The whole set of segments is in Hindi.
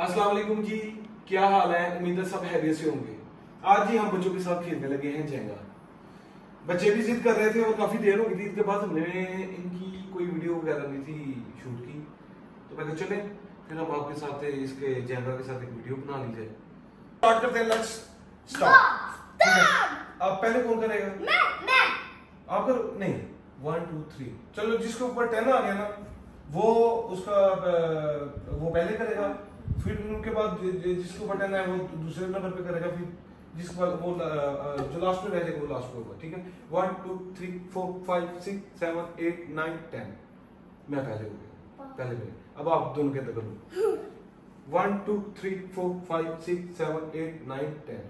अस्सलाम वालेकुम जी। क्या हाल है? उम्मीद है सब हैरियत से होंगे। आज ही हम बच्चों के साथ खेलने लगे हैं जेंगा बच्चे भी जिद कर रहे थे और काफ़ी देर हो गई थी। इसके बाद हमने इनकी कोई वीडियो वगैरह नहीं थी शूट की। तो मैंने चले फिर हम आपके साथ इसके जेंगा के साथ एक वीडियो बना ली जाए। स्टार्ट करते हैं लेट्स स्टार्ट अब पहले कौन करेगा? मैं मैं। आप करो नहीं। वन टू थ्री चलो जिसके ऊपर टेन आ गया ना वो उसका वो पहले करेगा। फिर उनके बाद जिसको जि- जिसके ऊपर टेन है वो दूसरे नंबर पे करेगा फिर जिसके बाद वो जो लास्ट में रह जाएगा वो लास्ट पे होगा ठीक है? One two three four five six seven eight nine ten मैं पहले हो गया पहले मेरे अब आप दोनों के करो one two three four five six seven eight nine ten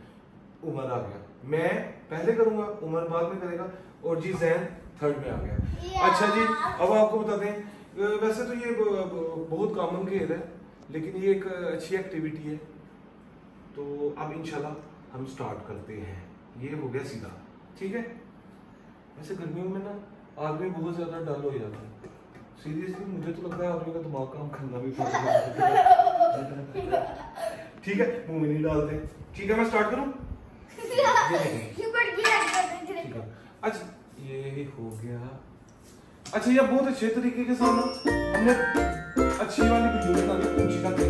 Umar आ गया। मैं पहले करूँगा उमर बाद में करेगा और जी जैन थर्ड में आ गया। अच्छा जी अब आपको बता दें अ, वैसे तो ये बहुत कॉमन खेल है। लेकिन ये एक अच्छी एक्टिविटी है। तो अब इंशाल्लाह हम स्टार्ट करते हैं। ये हो गया सीधा। ठीक है? वैसे गर्मियों में ना आदमी बहुत ज़्यादा डल हो जाता है। सीरियसली मुझे तो लगता है आदमी का दिमाग काम करना भी ठीक है? मुँह में नहीं डालते। ठीक है मैं स्टार्ट करूँ? अच्छा ये हो गया। अच्छा ये बहुत अच्छे तरीके के साथ हमने अच्छी वाली वीडियो बनानी ऊँची का देखना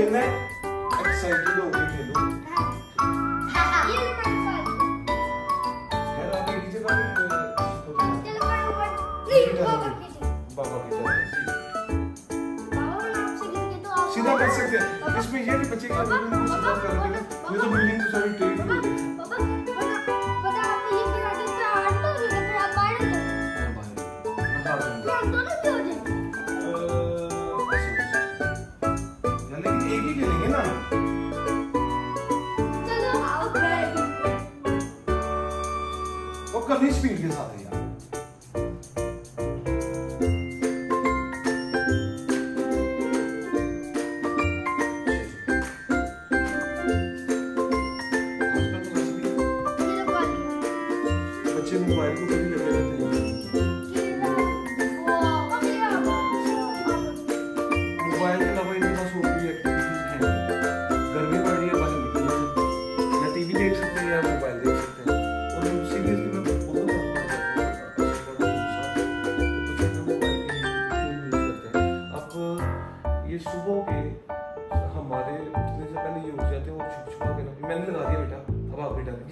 आपसे है? एक्साइटेड तो आप सीधा कर सकते हैं। इसमें ये नहीं बच्चे कभी स्पीड के साथ है यार। बच्चे मोबाइल को कभी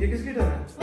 ये किसकी टर्न है?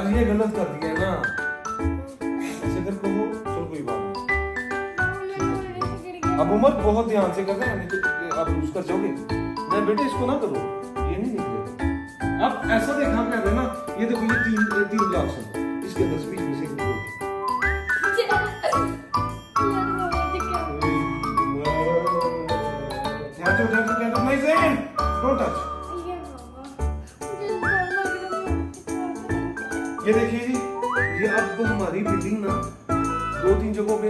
यार ये गलत कर दिया ना। ऐसे करके हो चलो कोई बात नहीं। अब उमर बहुत ध्यान से करना रहे नहीं तो आप लूज कर जाओगे। नहीं बेटे इसको ना करो। ये नहीं निकलेगा अब ऐसा देखा कर देना ये देखो ये तीन तीन ब्लॉक्स हैं इसके दस बीस बीच में से एक हमारी बिल्डिंग ना दो तीन जगहों पे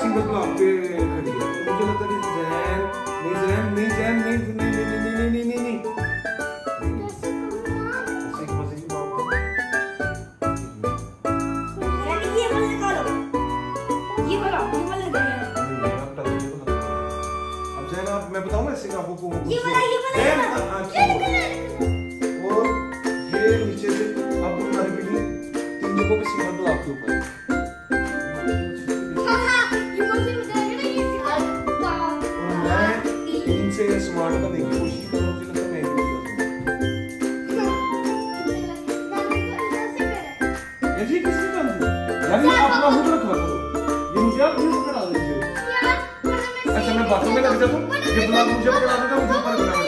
सिंगल ब्लॉक पे खड़ी है। तो मुझे लगता है जैन नहीं जैन नहीं जैन नहीं इनसे स्मार्ट बनने की कोशिश कर है मैं कर यार ये किसने कर यार ये अपना मुँह रखा करो। ये मुझे आप यूज़ करा देते हो अच्छा मैं बातों में लग जाता हूँ। ये ब्लॉग मुझे पकड़ा देता मुझे पर बना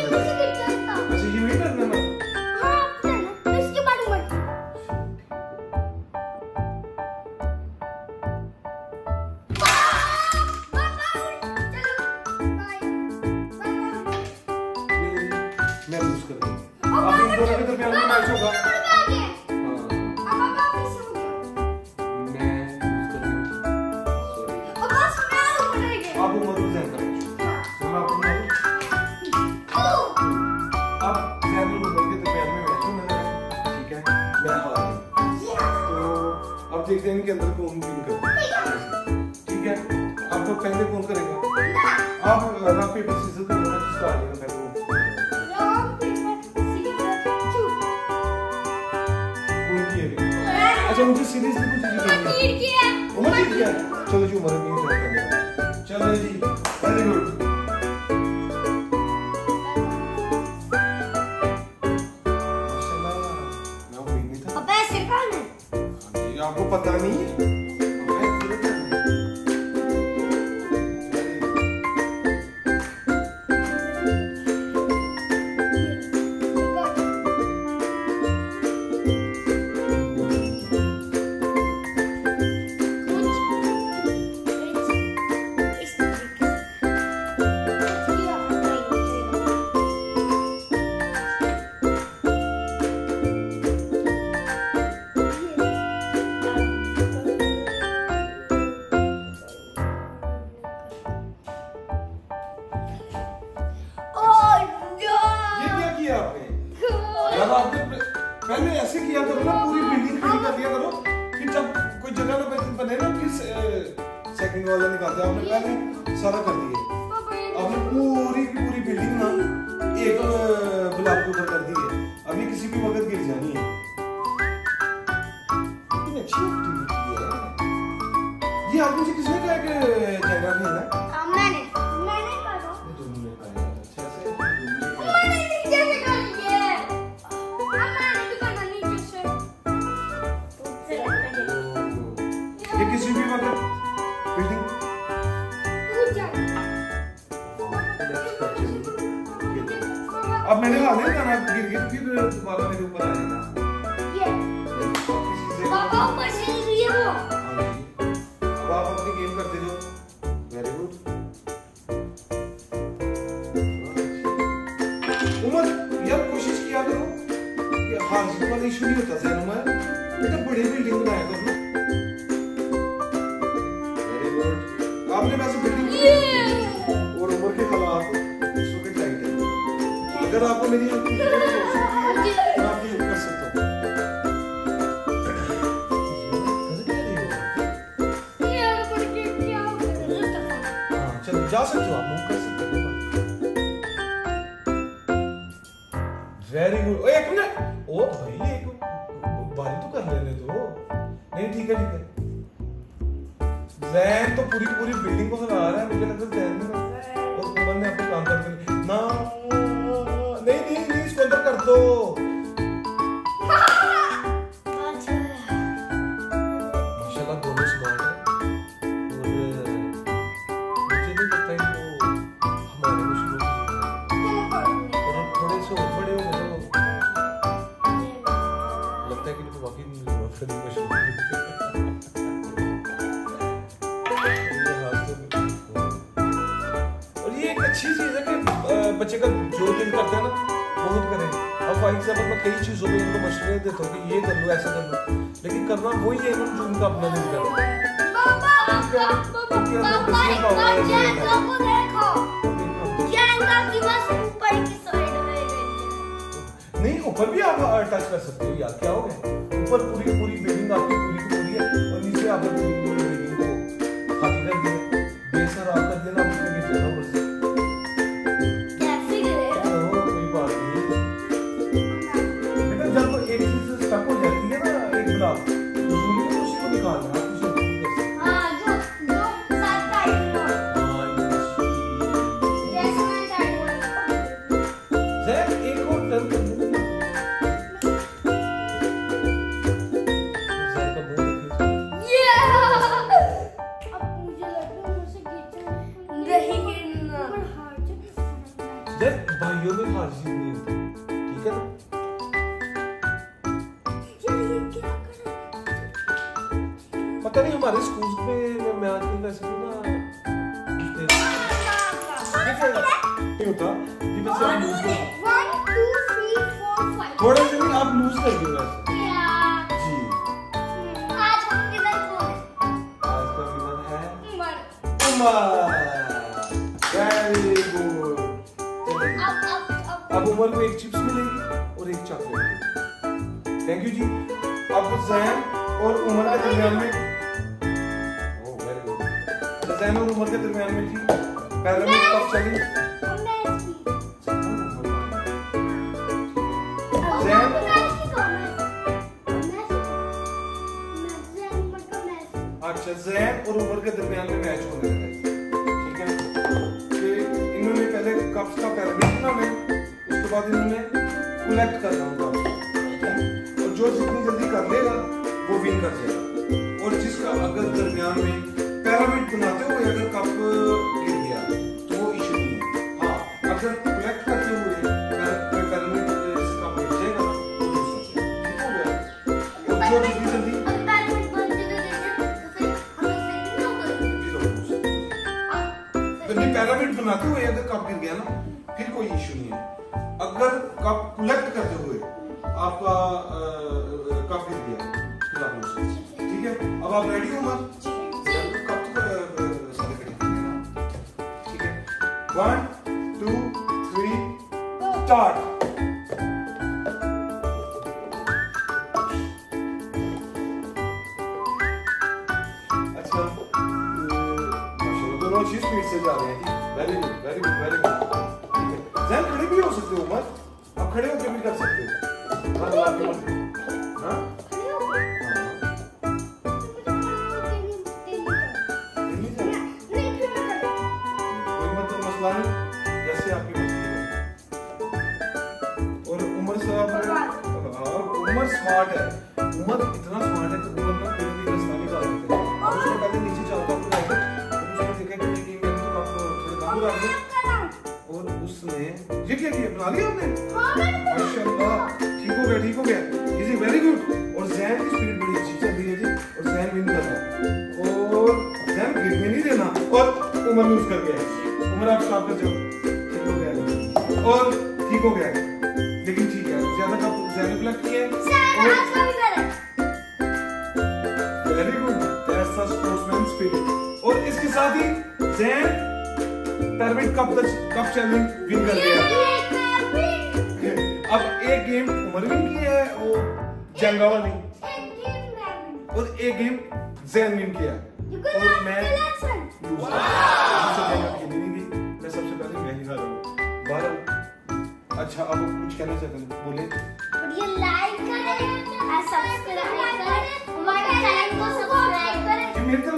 लोग पहले कौन करेगा? आप रॉक पेपर सीजर करेंगे किसका आ जाएगा पहले अच्छा मुझे सीरीज़ में कुछ चीज़ें करनी है। उमर जीत गया चलो जी उमर भी ट्राई हैं चलो। जी वेरी हाँ गुड आपको पता नहीं? है ये आप मुझे किसने कहा कि चाइना खेलना है मैंने मैंने कहा तुमने कहा अच्छा से मैंने नीचे से कर लिए अब मैंने भी करना नीचे से। ये किसी भी वक्त बिल्डिंग अब मैंने कहा नहीं गाना गिर गिर फिर दोबारा मेरे ऊपर ये अगर आपको मेरी आपकी हेल्प कर सकता हूँ। जा सकते हो आप मूव कर सकते हो। वेरी गुड एक मिनट। ओ भाई एक बारी तो कर लेने दो। नहीं ठीक है ठीक है। जैन तो पूरी पूरी बिल्डिंग को हरा रहा है मुझे लगता है बच्चे का जो दिल करता है ना वो खुद करें। अब फॉर एग्ज़ाम्पल मैं कई चीज़ों पे इनको मशवरे देता हूँ कि ये कर लो ऐसा कर लो। लेकिन करना वही है ना जो उनका अपना दिल कर। रहा है में। नहीं ऊपर भी आप टच कर सकते हो यार क्या हो गया? ऊपर पूरी पूरी बिल्डिंग आपकी पूरी पूरी है और नीचे पूरी कर दो वैसे जी आज हम किधर खोले आज का है मर उमर वेरी गुड अब अब अब अब उमर को एक चिप्स मिलेगी और एक चॉकलेट थैंक यू जी। अब जैन और उमर के दरमियान में ओ वेरी गुड जैन और उमर के दरमियान में जी पहले में हमने इसकी जैन अच्छा जैन और उमर के दरमियान में मैच होने लगा ठीक है? कि इन्होंने पहले कप्स का पैरामिड बनाना उसके बाद इन्होंने कलेक्ट करना होगा और जो जितनी जल्दी कर लेगा, वो विन कर जाएगा और जिसका अगर दरमियान में पैरामिड बनाते हुए अगर कप गिर गया तो वो इशू नहीं है। हाँ अगर कलेक्ट करते हुए पैरामिड बनाते हुए अगर कप गिर गया ना, फिर कोई इशू नहीं है। अगर कप कलेक्ट करते हुए आपका कप गिर गया। ठीक है? अब आप रेडी हो कप तो। ठीक है? वन टू थ्री स्टार्ट अच्छा स्पीड से जा रहे हैं। Very good very good very good Jain खड़े भी हो सकते हो, उमर। आप खड़े होकर भी कर सकते हो। हाँ हाँ। कोई मतलब और हाँ। उमर स्मार्ट है। ये बना लिया आपने माशाल्लाह ठीक हो गया ठीक हो गया। इज़ इजी वेरी गुड और जैन की स्पीड बड़ी अच्छी चल रही है जी और जैन विन कर रहा है। और जैन गिरने नहीं देना। और उमर लूज कर गया उमर आप स्टॉप कर जाओ। ठीक हो गया और ठीक हो गया लेकिन ठीक है ज़्यादा कप जैन ने कलेक्ट किया है। Very good that's a sportsman spirit और इसके साथ ही जैन टर्बिन कप तो- कप चैलेंज विन कर लिया अब एक गेम उमरविन की है वो जंगा वाली। और एक गेम जैन विन किया। और मैं तो मैं सबसे पहले मैं ही हारा। अच्छा अब कुछ कहना चाहते हैं? बोले लाइक करें सब्सक्राइब करें हमारे चैनल को सब्सक्राइब करें। मेरे तो